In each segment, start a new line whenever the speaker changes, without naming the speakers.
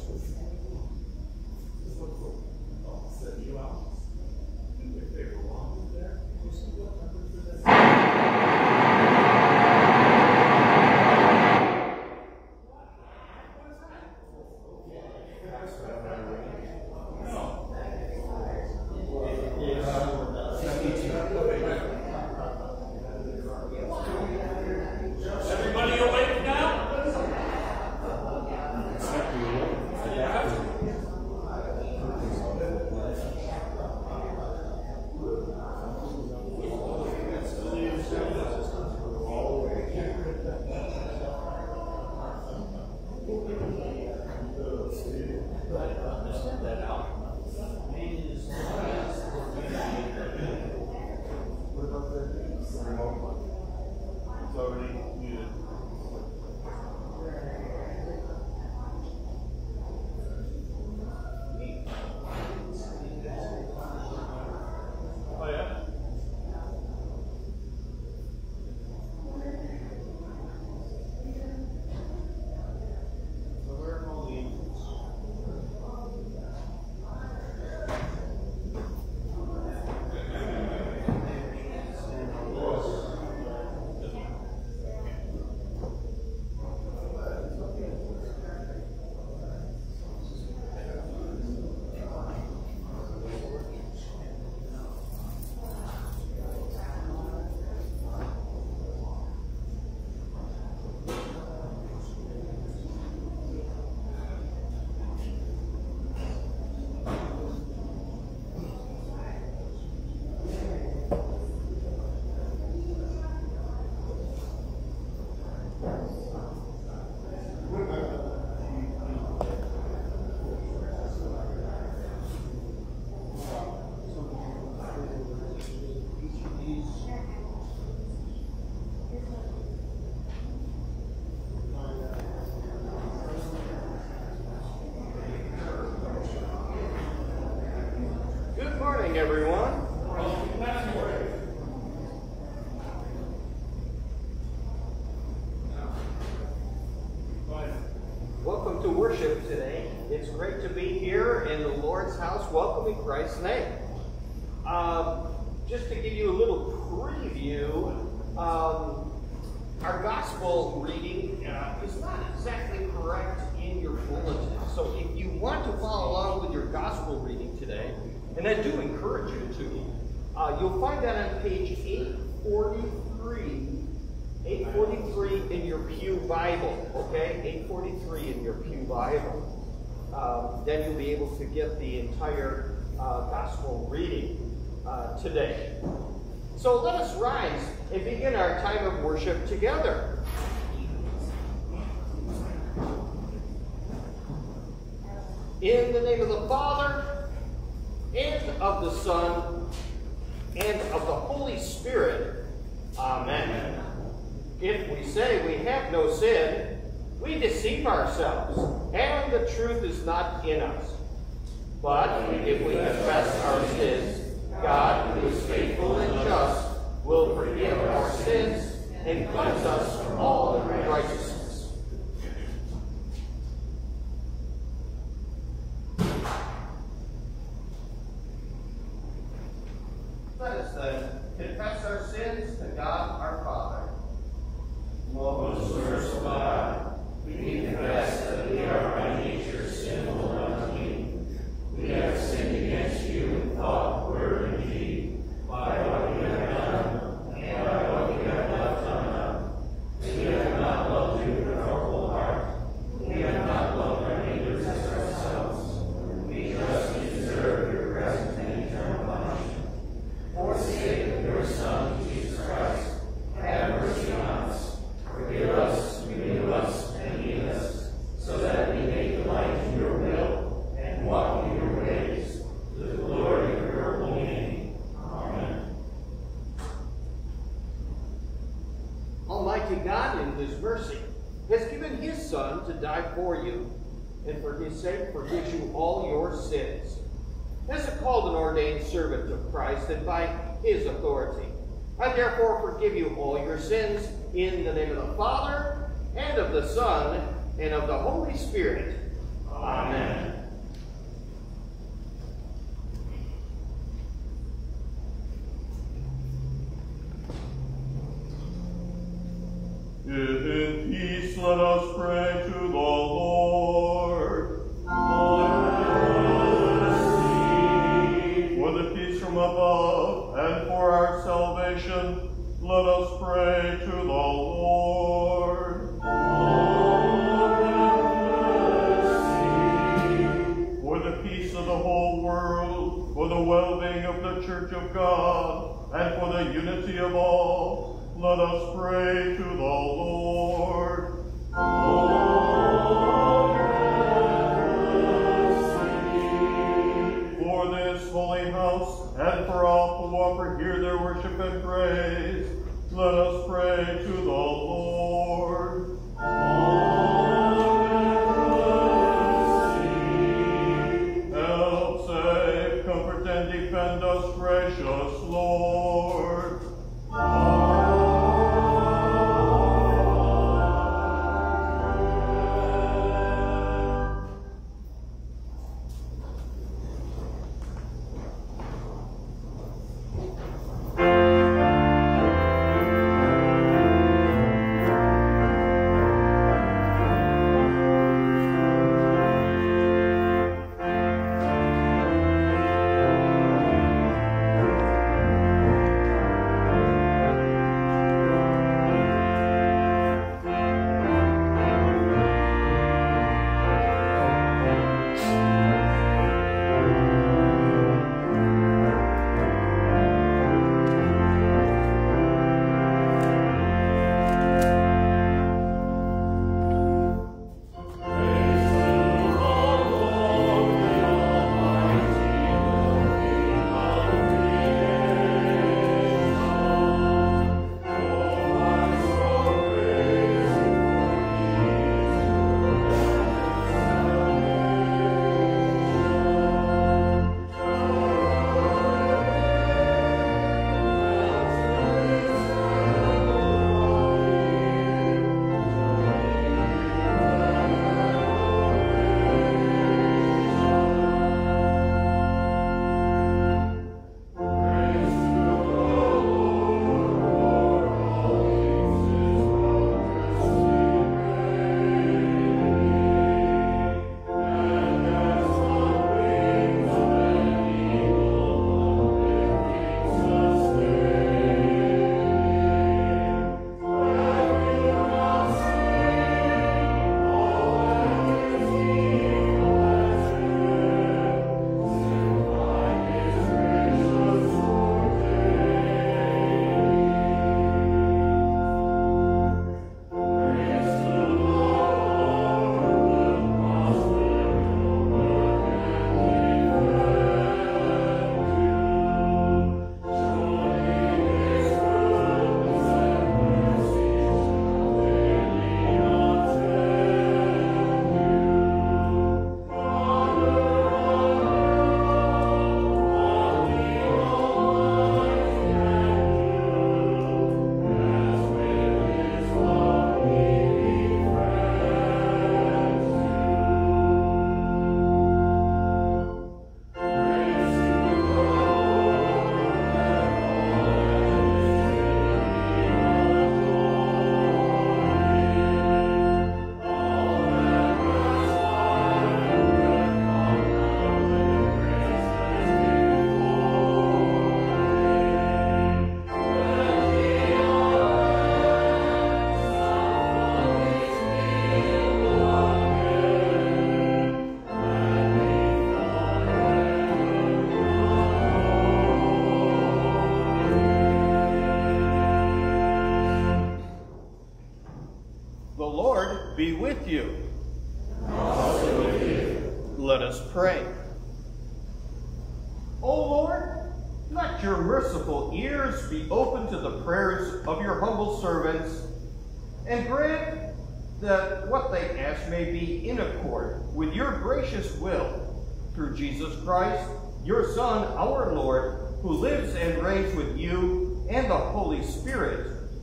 Everybody
Holy Spirit. Amen.
praise. Let us pray to the Lord.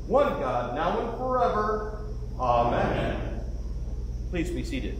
one God, now and forever. Amen. Please be seated.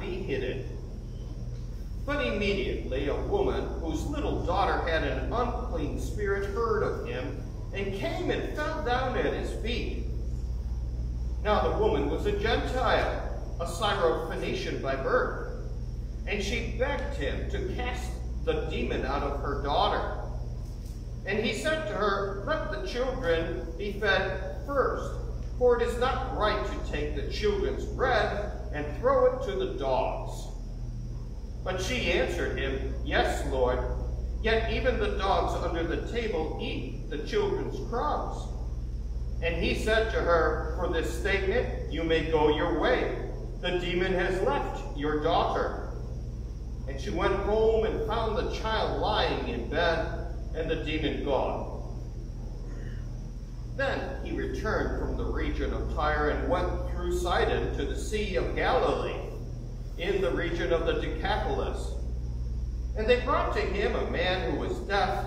Be
hidden. But immediately a woman whose little daughter had an unclean spirit heard of him and came and fell down at his feet. Now the woman was a Gentile, a Syrophoenician by birth. And she begged him to cast the demon out of her daughter. And he said to her, Let the children be fed first, for it is not right to take the children's bread and throw it to the dogs. But she answered him, Yes, Lord, yet even the dogs under the table eat the children's crumbs. And he said to her, For this statement you may go your way. The demon has left your daughter. And she went home and found the child lying in bed and the demon gone. Then he returned from the region of Tyre and went through Sidon to the Sea of Galilee, in the region of the Decapolis. And they brought to him a man who was deaf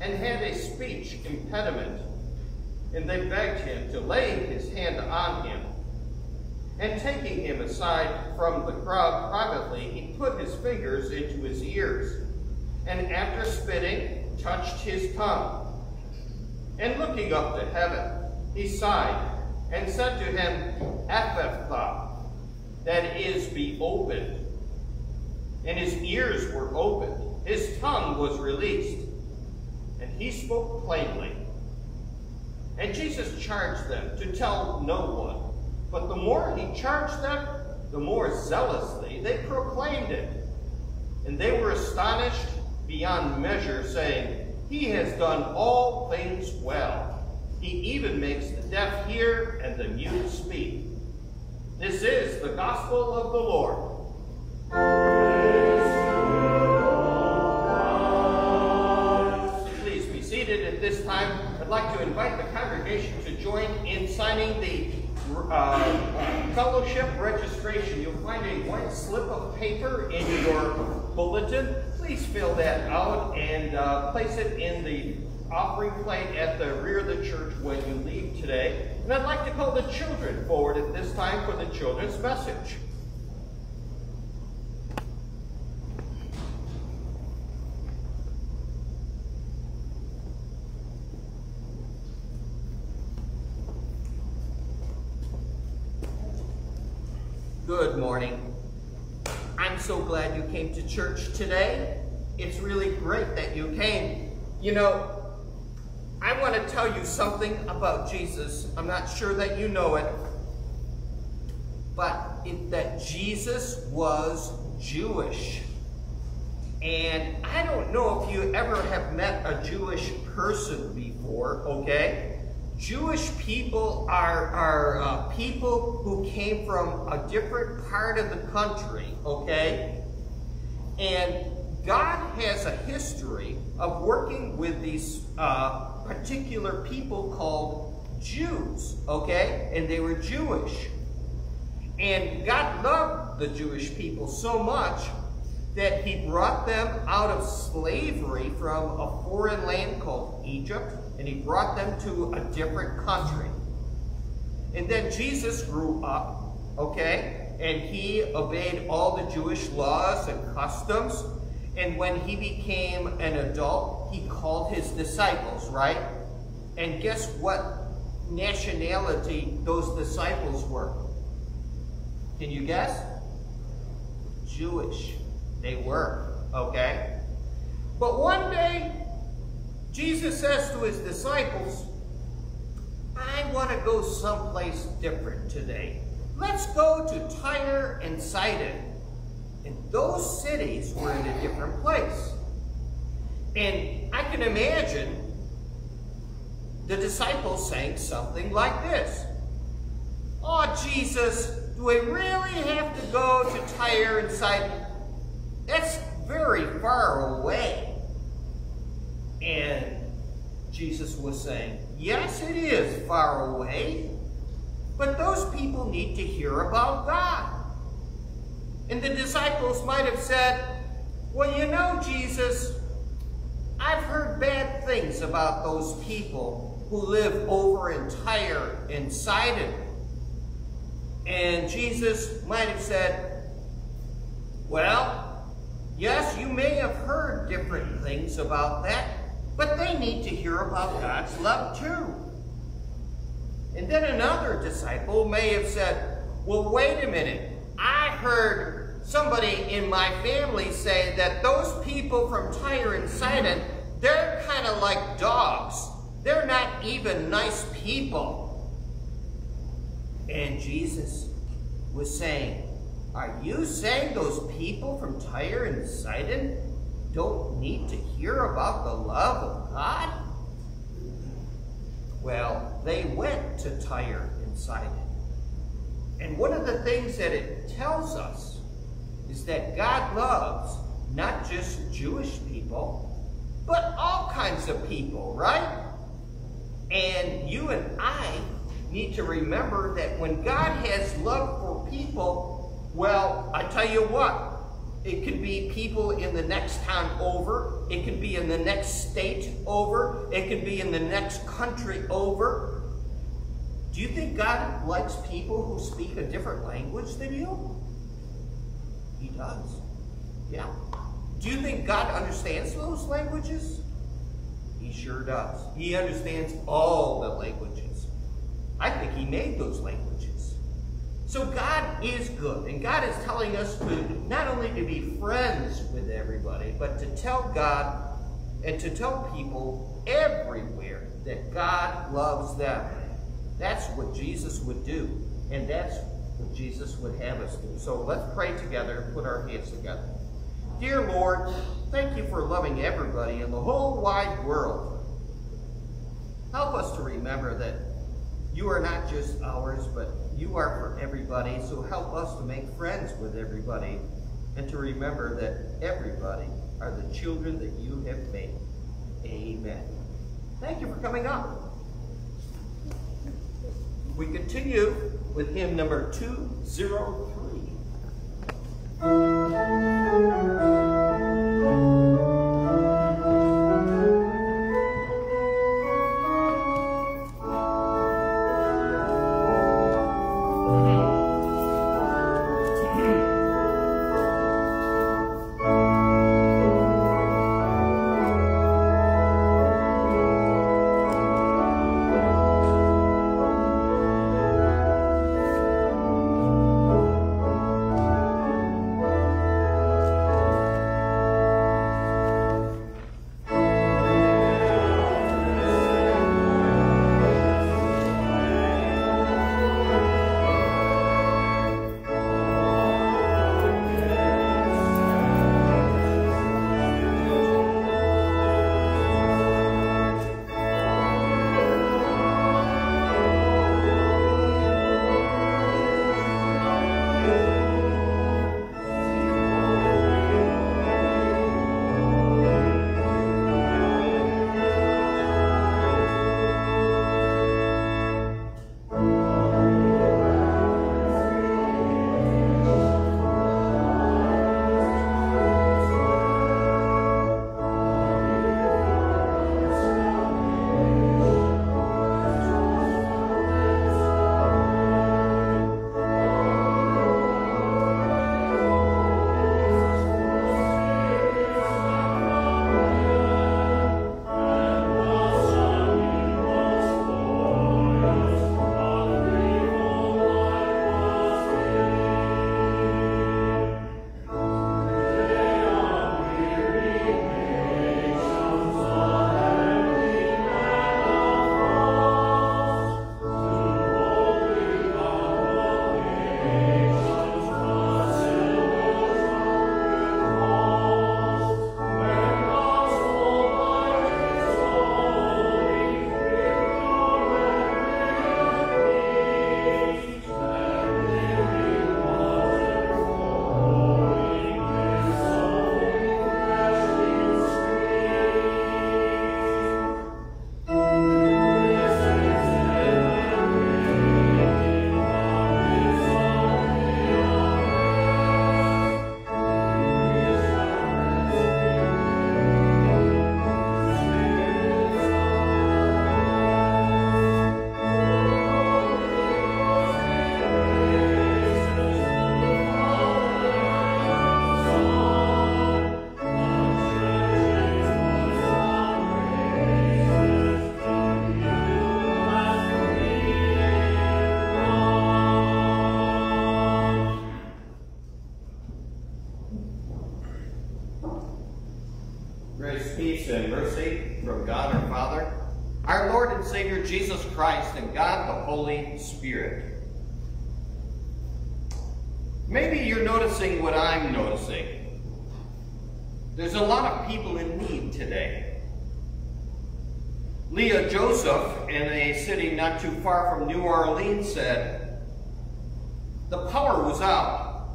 and had a speech impediment. And they begged him to lay his hand on him. And taking him aside from the crowd privately, he put his fingers into his ears, and after spitting, touched his tongue. And looking up to heaven, he sighed and said to him, Ephphatha, that is, be opened. And his ears were opened, his tongue was released, and he spoke plainly. And Jesus charged them to tell no one. But the more he charged them, the more zealously they proclaimed it. And they were astonished beyond measure, saying, He has done all things well. He even makes the deaf hear and the mute speak. This is the gospel of the Lord. Please be seated at this time. I'd like to invite the congregation to join in signing the uh, fellowship registration. You'll find a white slip of paper in your bulletin. Please fill that out and uh, place it in the offering plate at the rear of the church when you leave today. And I'd like to call the children forward at this time for the children's message. Good morning. I'm so glad you came to church today. It's really great that you came. You know, I want to tell you something about Jesus. I'm not sure that you know it, but it, that Jesus was Jewish. And I don't know if you ever have met a Jewish person before, okay? Jewish people are, are uh, people who came from a different part of the country, okay? And God has a history of working with these uh, particular people called Jews, okay? And they were Jewish. And God loved the Jewish people so much that he brought them out of slavery from a foreign land called Egypt and he brought them to a different country. And then Jesus grew up, okay, and he obeyed all the Jewish laws and customs. And when he became an adult, he called his disciples, right? And guess what nationality those disciples were? Can you guess? Jewish. They were, okay? But one day, Jesus says to his disciples, I want to go someplace different today. Let's go to Tyre and Sidon. And those cities were in a different place. And I can imagine the disciples saying something like this. Oh, Jesus, do we really have to go to Tyre and Sidon? That's very far away. And Jesus was saying, yes, it is far away, but those people need to hear about God. And the disciples might have said, well, you know, Jesus, I've heard bad things about those people who live over in Tyre and Sidon. And Jesus might have said, well, yes, you may have heard different things about that, but they need to hear about God's love too. And then another disciple may have said, well, wait a minute. I heard somebody in my family say that those people from Tyre and Sidon, they're kind of like dogs. They're not even nice people. And Jesus was saying, are you saying those people from Tyre and Sidon don't need to hear about the love of God? Well, they went to Tyre and Sidon. And one of the things that it tells us is that God loves not just Jewish people, but all kinds of people, right? And you and I need to remember that when God has love for people, well, I tell you what, it could be people in the next town over. It could be in the next state over. It could be in the next country over. Do you think God likes people who speak a different language than you? He does. Yeah. Do you think God understands those languages? He sure does. He understands all the languages. I think he made those languages. So God is good, and God is telling us to not only to be friends with everybody, but to tell God and to tell people everywhere that God loves them. That's what Jesus would do, and that's what Jesus would have us do. So let's pray together and put our hands together. Dear Lord, thank you for loving everybody in the whole wide world. Help us to remember that you are not just ours, but you are for everybody. So help us to make friends with everybody and to remember that everybody are the children that you have made. Amen. Thank you for coming up. We continue with hymn number 203. Too far from New Orleans, said, The power was out.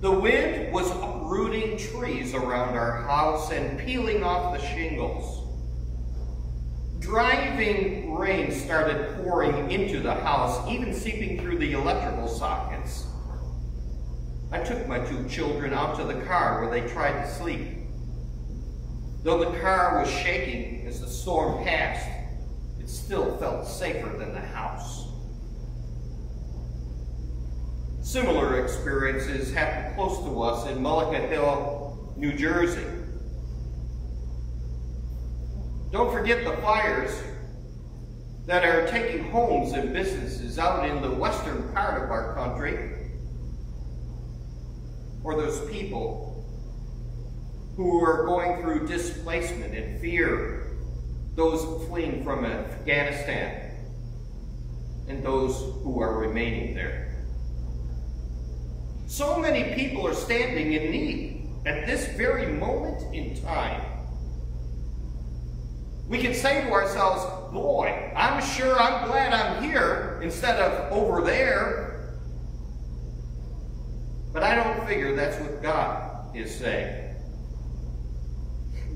The wind was uprooting trees around our house and peeling off the shingles. Driving rain started pouring into the house, even seeping through the electrical sockets. I took my two children out to the car where they tried to sleep. Though the car was shaking as the storm passed, it still felt safer than the house. Similar experiences happened close to us in Mullica Hill, New Jersey. Don't forget the fires that are taking homes and businesses out in the western part of our country. Or those people who are going through displacement and fear, those fleeing from Afghanistan, and those who are remaining there. So many people are standing in need at this very moment in time. We can say to ourselves, boy, I'm sure I'm glad I'm here instead of over there. But I don't figure that's what God is saying.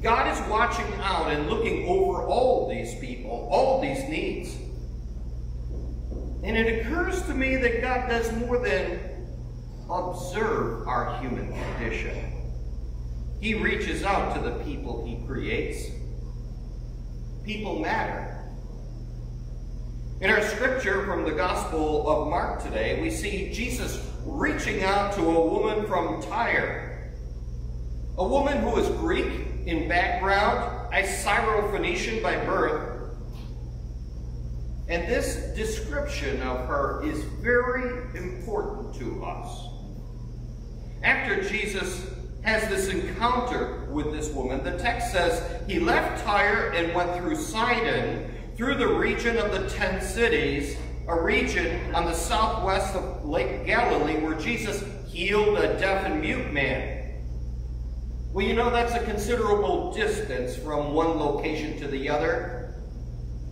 God is watching out and looking over all these people, all these needs. And it occurs to me that God does more than observe our human condition. He reaches out to the people he creates people matter. In our scripture from the Gospel of Mark today, we see Jesus reaching out to a woman from Tyre. A woman who is Greek in background, a Syro-Phoenician by birth. And this description of her is very important to us. After Jesus has this encounter with this woman. The text says he left Tyre and went through Sidon, through the region of the ten cities, a region on the southwest of Lake Galilee where Jesus healed a deaf and mute man. Well, you know that's a considerable distance from one location to the other.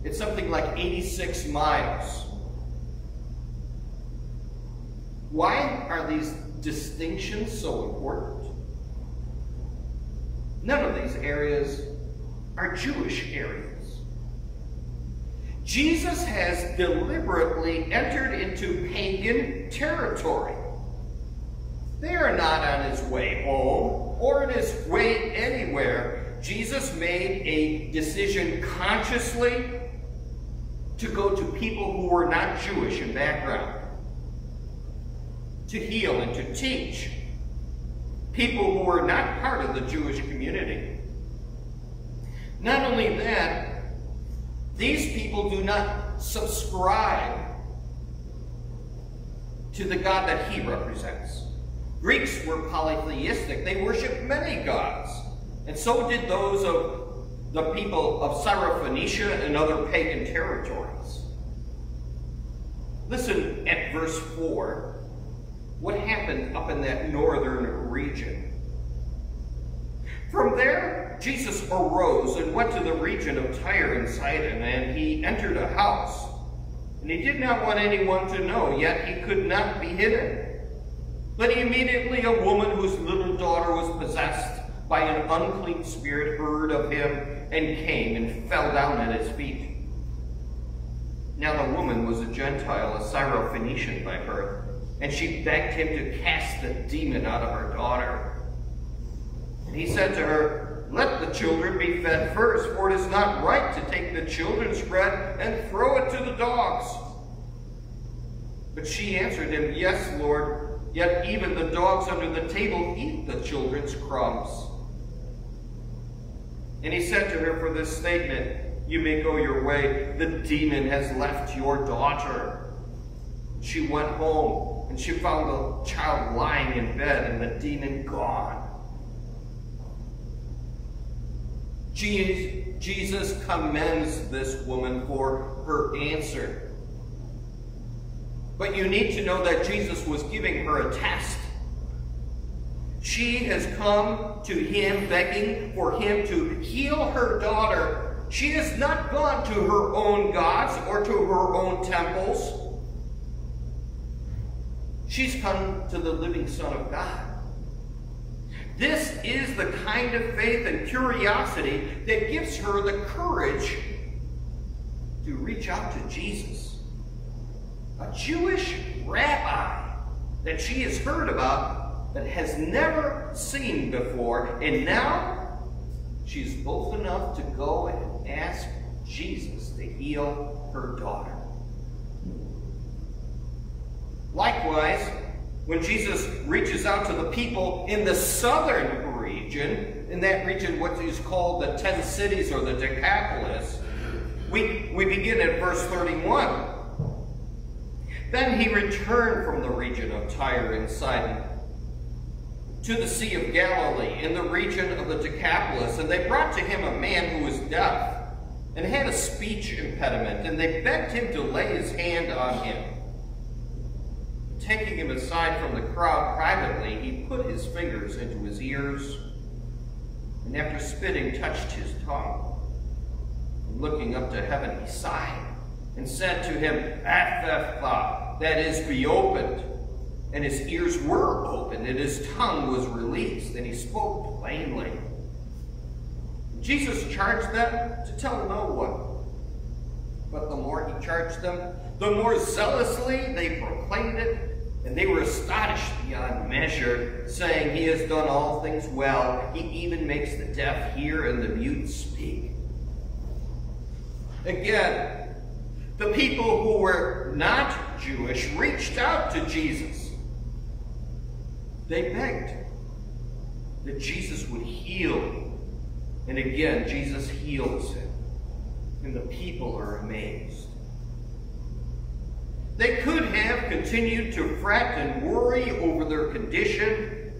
It's something like 86 miles. Why are these distinctions so important? None of these areas are Jewish areas. Jesus has deliberately entered into pagan territory. They are not on his way home or in his way anywhere. Jesus made a decision consciously to go to people who were not Jewish in background, to heal and to teach people who were not part of the Jewish community. Not only that, these people do not subscribe to the God that he represents. Greeks were polytheistic. They worshiped many gods. And so did those of the people of Syrophoenicia and other pagan territories. Listen at verse 4 what happened up in that northern region. From there, Jesus arose and went to the region of Tyre and Sidon, and he entered a house. And he did not want anyone to know, yet he could not be hidden. But immediately a woman whose little daughter was possessed by an unclean spirit heard of him and came and fell down at his feet. Now the woman was a Gentile, a Syrophoenician by birth and she begged him to cast the demon out of her daughter. And he said to her, Let the children be fed first, for it is not right to take the children's bread and throw it to the dogs. But she answered him, Yes, Lord, yet even the dogs under the table eat the children's crumbs. And he said to her for this statement, You may go your way, the demon has left your daughter. She went home and she found the child lying in bed and the demon gone. Jesus commends this woman for her answer. But you need to know that Jesus was giving her a test. She has come to him begging for him to heal her daughter. She has not gone to her own gods or to her own temples. She's come to the living Son of God. This is the kind of faith and curiosity that gives her the courage to reach out to Jesus. A Jewish rabbi that she has heard about but has never seen before, and now she's bold enough to go and ask Jesus to heal her daughter. Likewise, when Jesus reaches out to the people in the southern region, in that region what is called the ten cities or the Decapolis, we, we begin at verse 31. Then he returned from the region of Tyre and Sidon to the Sea of Galilee in the region of the Decapolis, and they brought to him a man who was deaf and had a speech impediment, and they begged him to lay his hand on him. Taking him aside from the crowd privately, he put his fingers into his ears, and after spitting, touched his tongue. And looking up to heaven, he sighed and said to him, Ephphatha, that is, be opened. And his ears were opened, and his tongue was released, and he spoke plainly. Jesus charged them to tell no one. But the more he charged them, the more zealously they proclaimed it, and they were astonished beyond measure, saying, He has done all things well. He even makes the deaf hear and the mute speak. Again, the people who were not Jewish reached out to Jesus. They begged that Jesus would heal. And again, Jesus heals him. And the people are amazed. They could have continued to fret and worry over their condition,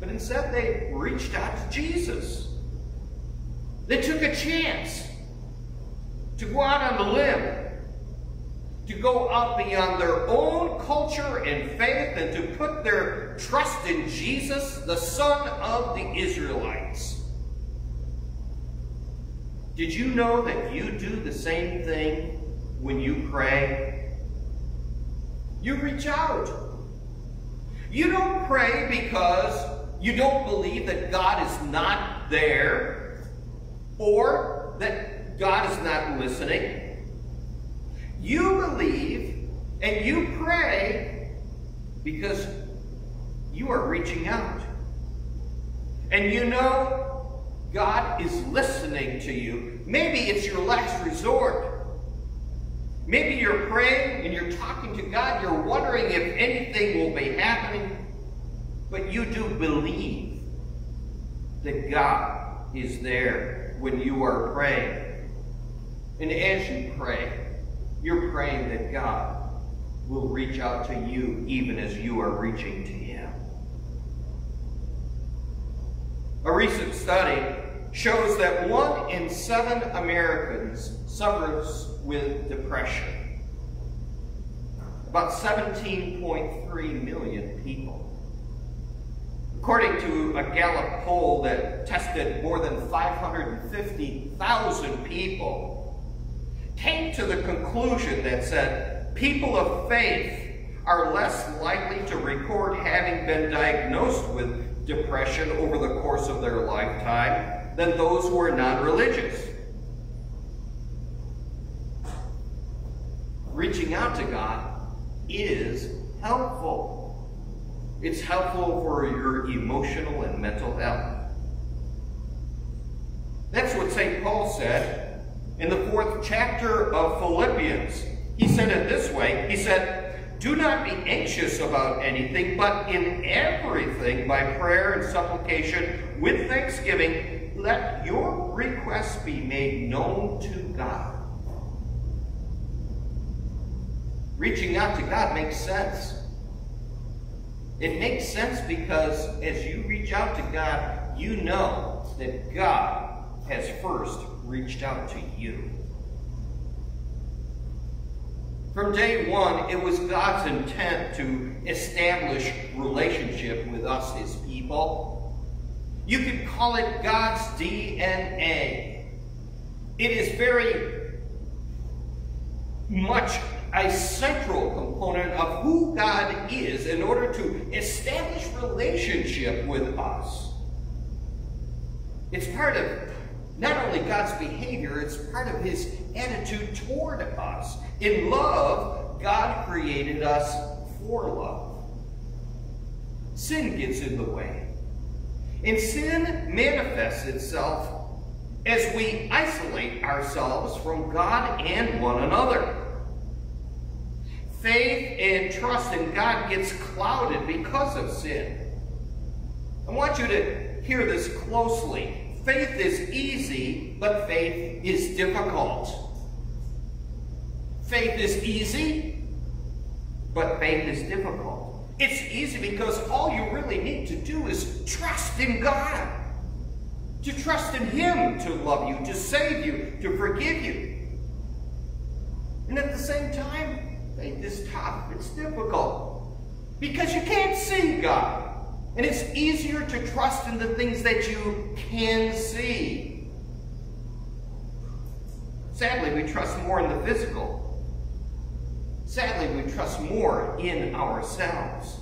but instead they reached out to Jesus. They took a chance to go out on the limb, to go out beyond their own culture and faith, and to put their trust in Jesus, the Son of the Israelites. Did you know that you do the same thing when you pray? You reach out. You don't pray because you don't believe that God is not there or that God is not listening. You believe and you pray because you are reaching out. And you know God is listening to you. Maybe it's your last resort. Maybe you're praying and you're talking to God, you're wondering if anything will be happening, but you do believe that God is there when you are praying. And as you pray, you're praying that God will reach out to you even as you are reaching to Him. A recent study shows that one in seven Americans suffers with depression. About 17.3 million people. According to a Gallup poll that tested more than 550,000 people, came to the conclusion that said people of faith are less likely to record having been diagnosed with depression over the course of their lifetime than those who are non-religious. reaching out to God is helpful. It's helpful for your emotional and mental health. That's what St. Paul said in the fourth chapter of Philippians. He said it this way. He said, Do not be anxious about anything, but in everything, by prayer and supplication, with thanksgiving, let your requests be made known to God. reaching out to God makes sense. It makes sense because as you reach out to God, you know that God has first reached out to you. From day one, it was God's intent to establish relationship with us, his people. You could call it God's DNA. It is very much a central component of who God is in order to establish relationship with us. It's part of not only God's behavior, it's part of his attitude toward us. In love, God created us for love. Sin gets in the way. And sin manifests itself as we isolate ourselves from God and one another. Faith and trust in God gets clouded because of sin. I want you to hear this closely. Faith is easy, but faith is difficult. Faith is easy, but faith is difficult. It's easy because all you really need to do is trust in God. To trust in Him to love you, to save you, to forgive you. And at the same time, faith is tough. It's difficult. Because you can't see God. And it's easier to trust in the things that you can see. Sadly, we trust more in the physical. Sadly, we trust more in ourselves.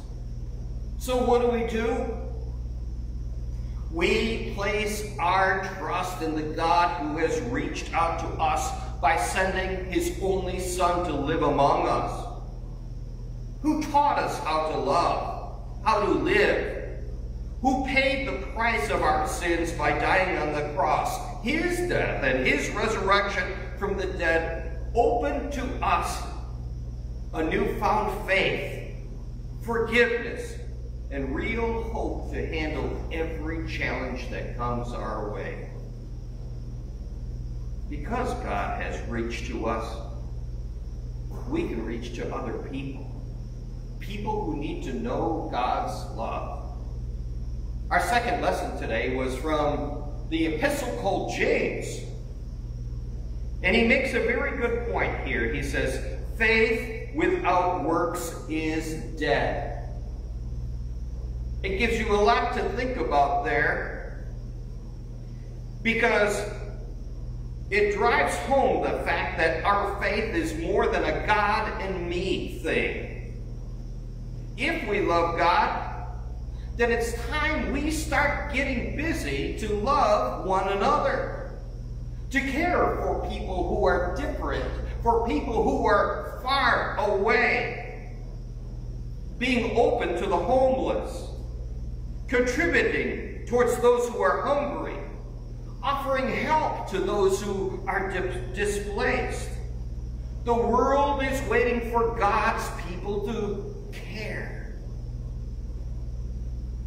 So what do we do? We place our trust in the God who has reached out to us by sending his only Son to live among us, who taught us how to love, how to live, who paid the price of our sins by dying on the cross. His death and his resurrection from the dead opened to us a newfound faith, forgiveness, and real hope to handle every challenge that comes our way. Because God has reached to us, we can reach to other people. People who need to know God's love. Our second lesson today was from the epistle called James. And he makes a very good point here. He says, faith without works is dead. It gives you a lot to think about there because it drives home the fact that our faith is more than a God and me thing. If we love God, then it's time we start getting busy to love one another, to care for people who are different, for people who are far away, being open to the homeless, contributing towards those who are hungry, offering help to those who are di displaced. The world is waiting for God's people to care.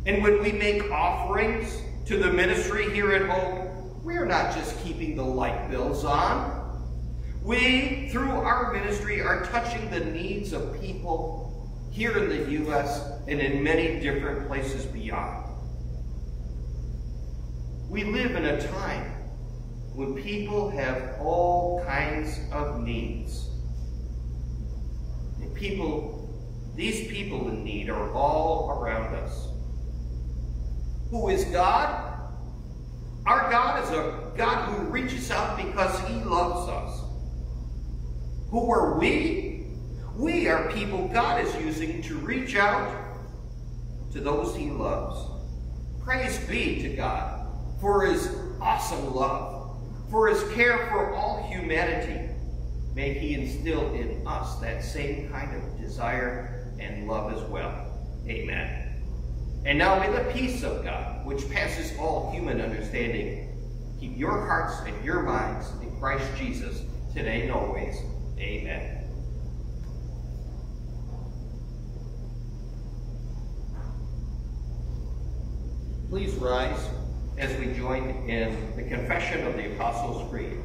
And when we make offerings to the ministry here at Hope, we are not just keeping the light bills on. We, through our ministry, are touching the needs of people here in the U.S. and in many different places beyond. We live in a time when people have all kinds of needs. And people, these people in need are all around us who is God. Our God is a God who reaches out because he loves us. Who are we? We are people God is using to reach out to those he loves. Praise be to God for his awesome love, for his care for all humanity. May he instill in us that same kind of desire and love as well. Amen. And now may the peace of God, which passes all human understanding, keep your hearts and your minds in Christ Jesus today and always. Amen. Please rise as we join in the confession of the Apostles' Creed.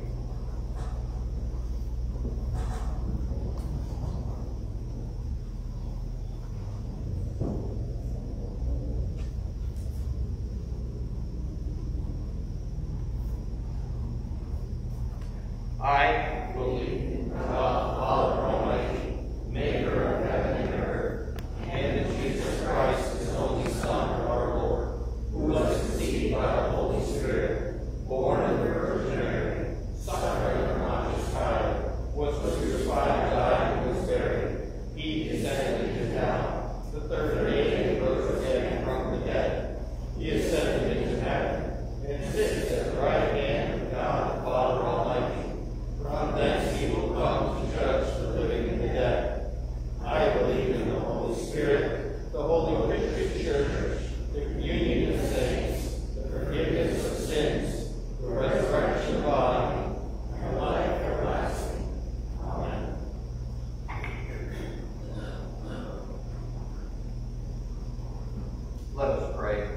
I believe in God, Father Almighty,
The third day he rose again from the dead. He ascended into heaven, and sits at the right hand of God the Father Almighty. From thence he will come to judge the living and the dead. I believe in the Holy Spirit, the Holy Christian Church, the communion of saints, the forgiveness of sins, the resurrection of the body, and life everlasting. Amen.
Let us pray.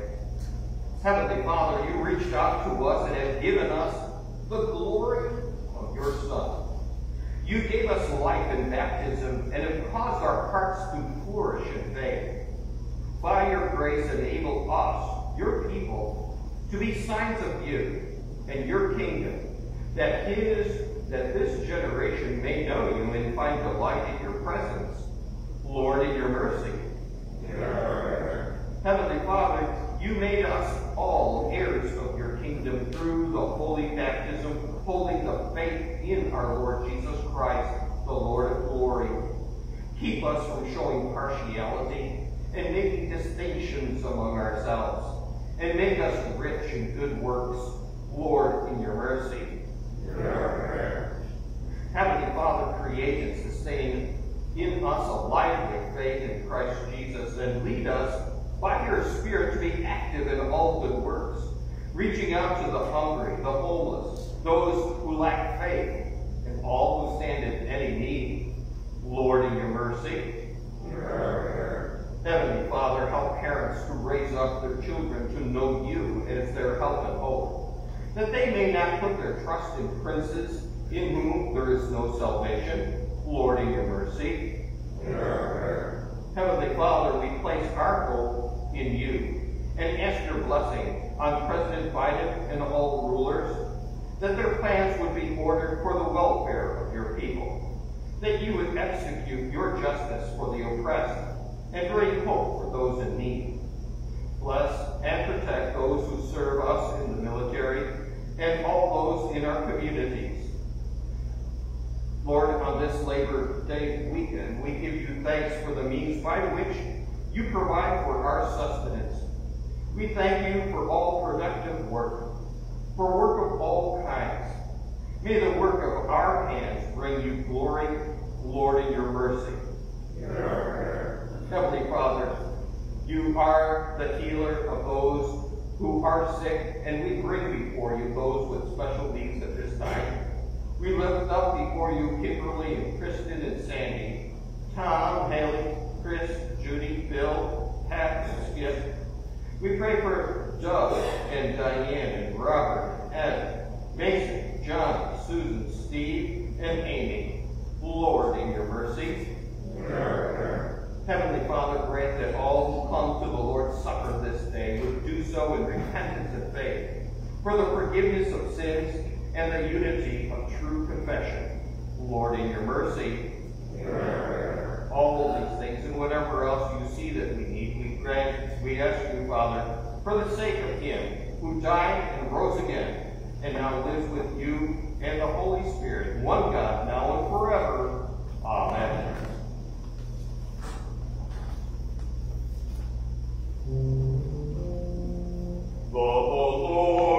Heavenly Father, you reached out to us given us the glory of your Son. You gave us life in baptism and have caused our hearts to flourish in faith. By your grace, enable us, your people, to be signs of you and your kingdom, that his that this generation may know you and find delight in your presence. Lord, in your mercy. Heavenly Father, you made us all heirs of your kingdom through the holy baptism, holding the faith in our Lord Jesus Christ, the Lord of glory. Keep us from showing partiality and making distinctions among ourselves, and make us rich in good works, Lord, in your mercy. Heavenly Father, create and sustain in us a lively faith in Christ Jesus, and lead us by your Spirit to be active in all good works, reaching out to the hungry, the homeless, those who lack faith, and all who stand in any need. Lord, in your mercy. Heavenly Father, help parents to raise up their children to know you as their help and hope, that they may not put their trust in princes in whom there is no salvation. Lord, in your mercy. Heavenly Father, we place our hope in you and ask your blessing on President Biden and all rulers, that their plans would be ordered for the welfare of your people, that you would execute your justice for the oppressed and bring hope for those in need. Bless and protect those who serve us in the military and all those in our communities. Lord, on this Labor Day weekend, we give you thanks for the means by which you provide for our sustenance. We thank you for all productive work, for work of all kinds. May the work of our hands bring you glory, Lord, in your mercy. Heavenly Father, you are the healer of those who are sick, and we bring before you those with special needs at this time. We lift up before you Kimberly and Kristen and Sandy, Tom, Haley, Chris, Judy, Bill, Pat, and Skip. We pray for Doug and Diane and Robert, and Ed, Mason, John, Susan, Steve, and Amy. Lord, in your mercy. Heavenly Father, grant that all who come to the Lord's Supper this day would do so in repentance and faith, for the forgiveness of sins and the unity of true confession. Lord, in your mercy. All of these things and whatever else you see that we need, we grant, we ask you, Father, for the sake of him who died and rose again, and now lives with you and the Holy Spirit, one God, now and forever. Amen. La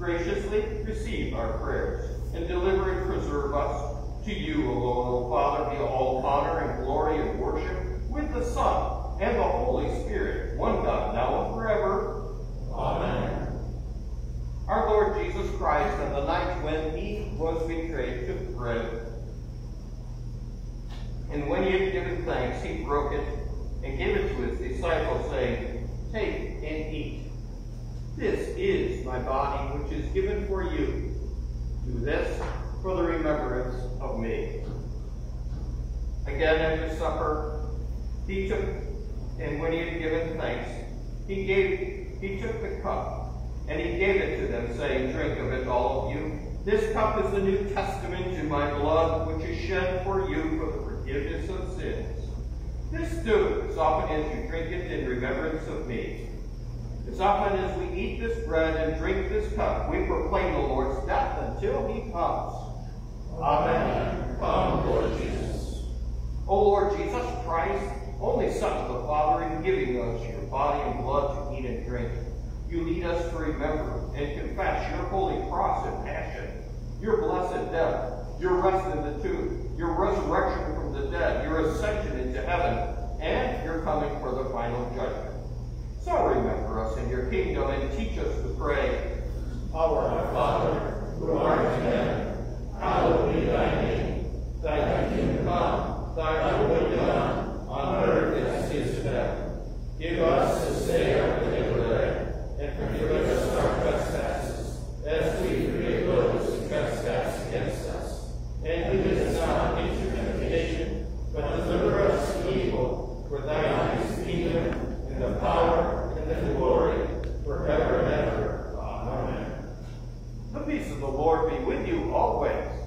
Graciously receive our prayers and deliver and preserve us. To you alone, O Father, be all honor and glory and worship with the Son and the Holy Spirit, one God, now and forever.
Amen.
Our Lord Jesus Christ, on the night when he was betrayed, took bread. And when he had given thanks, he broke it and gave it to his disciples, saying, Take and eat. This is my body, which is given for you. Do this for the remembrance of me. Again, after supper, he took, and when he had given thanks, he gave, he took the cup, and he gave it to them, saying, Drink of it, all of you. This cup is the New Testament in my blood, which is shed for you for the forgiveness of sins. This do as often as you drink it in remembrance of me. As often as we eat this bread and drink this cup, we proclaim the Lord's death until he comes.
Amen. Come, Lord Jesus.
O Lord Jesus Christ, only Son of the Father, in giving us your body and blood to eat and drink, you lead us to remember and confess your holy cross and passion, your blessed death, your rest in the tomb, your resurrection from the dead, your ascension into heaven, and your coming for the final judgment. So remember us in your kingdom and teach us to pray.
Our Father, who art in heaven, hallowed be thy name. Thy kingdom come, thy will be done, on earth as it is in heaven. Give us this day our daily bread, and forgive us the
Lord be with you always.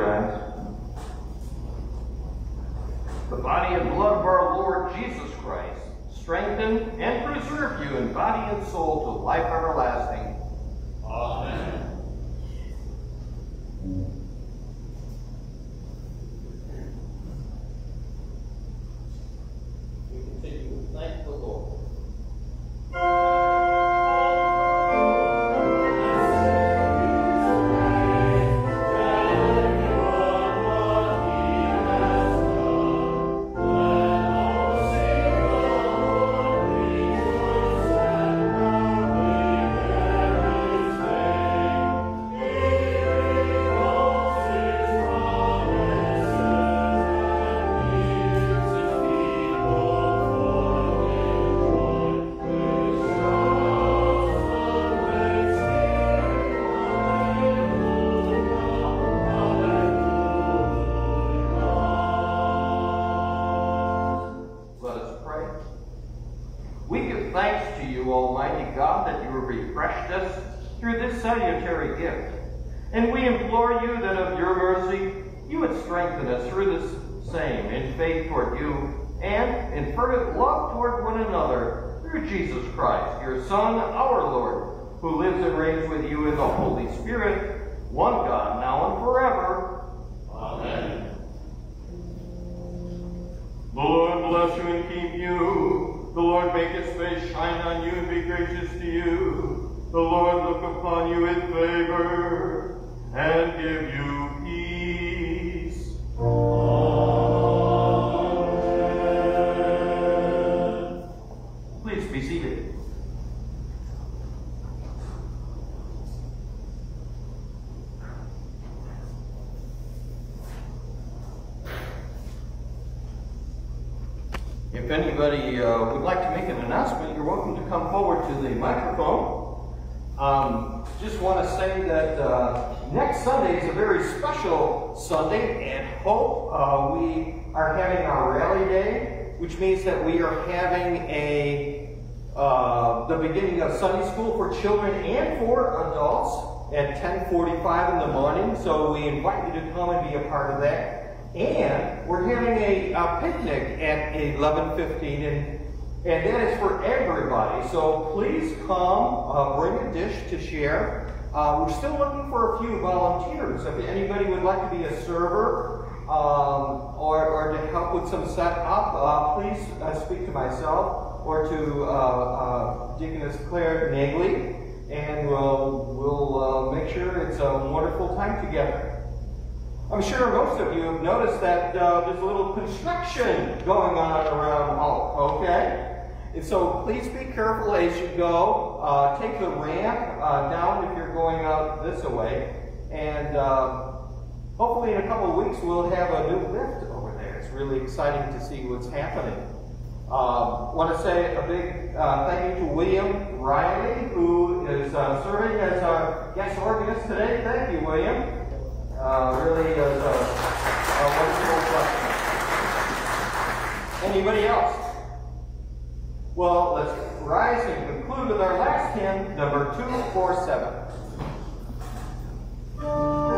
The Sunday and Hope. Uh, we are having our rally day, which means that we are having a uh, the beginning of Sunday school for children and for adults at 10:45 in the morning. So we invite you to come and be a part of that. And we're having a, a picnic at 11:15, and and that is for everybody. So please come, uh, bring a dish to share. Uh, we're still looking for a few volunteers. If anybody would like to be a server um, or, or to help with some setup, uh, please uh, speak to myself or to uh, uh, Deaconess Claire Nagley, and we'll, we'll uh, make sure it's a wonderful time together. I'm sure most of you have noticed that there's a little construction going on around Hull, okay? And so please be careful as you go. Uh, take the ramp uh, down if you're going out this way. And uh, hopefully in a couple of weeks we'll have a new lift over there. It's really exciting to see what's happening. Uh, want to say a big uh, thank you to William Riley, who is uh, serving as our guest organist today. Thank you, William. Uh, really is a, a wonderful blessing. Anybody else? Well, let's rise and conclude with our last hymn, number 247.